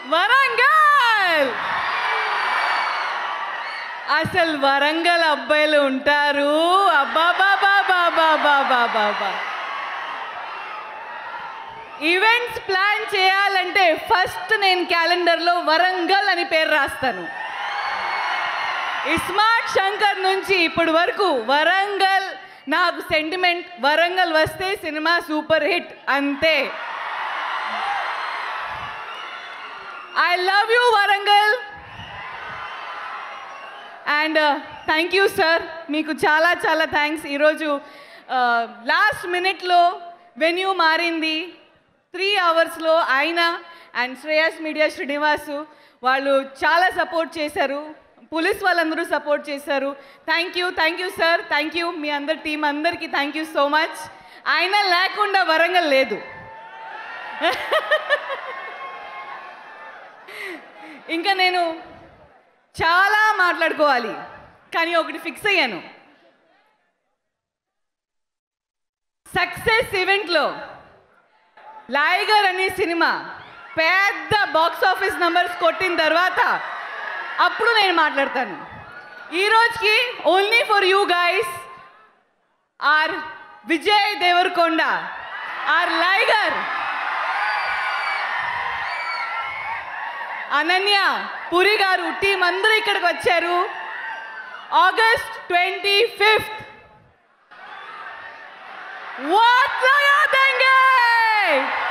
వరంగల్! అసలు వరంగల్ అబ్బాయిలు ఉంటారు. అబ్బాబాబాబాబాబాబాబా ఈవెంట్స్ ప్లాన్ చేయాలంటే ఫస్ట్ నేను క్యాలెండర్లో వరంగల్ అని పేరు రాస్తాను. ఇస్మార్ట్ శంకర్ నుంచి ఇప్పటి వరకు వరంగల్ నాకు సెంటిమెంట్ వరంగల్ వస్తే సినిమా సూపర్ హిట్ అంతే. I love you Warangal and thank you sir మీకు చాలా చాలా థ్యాంక్స్ ఈరోజు లాస్ట్ మినిట్లో వెన్యూ మారింది. త్రీ అవర్స్లో ఆయన అండ్ శ్రేయస్ మీడియా శ్రీనివాసు వాళ్ళు చాలా సపోర్ట్ చేశారు. పోలీస్ వాళ్ళందరూ సపోర్ట్ చేశారు. Thank you thank you sir thank you మీ అందరి టీం అందరికీ థ్యాంక్ యూ సో మచ్ ఆయన లేకుండా వరంగల్ లేదు. ఇంకా నేను చాలా మాట్లాడుకోవాలి కానీ ఒకటి ఫిక్స్ అయ్యాను. సక్సెస్ ఈవెంట్లో లాయిగర్ అనే సినిమా పెద్ద బాక్స్ ఆఫీస్ నంబర్స్ కొట్టిన తర్వాత అప్పుడు నేను మాట్లాడతాను. ఈ రోజుకి only for you guys or Vijay Deverakonda or Liger Ananya Puri గారు టీం అందరూ ఇక్కడికి వచ్చారు August twenty fifth what See you.